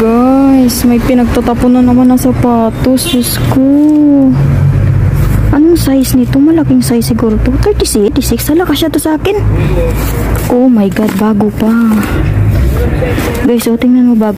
guys, may pinagtatapon na naman ng sapatos. Diyos ko. Anong size nito? Malaking size siguro to. 36? 36? Hala, kasya to sa akin. Oh my God, bago pa. Guys, so tingnan mo bago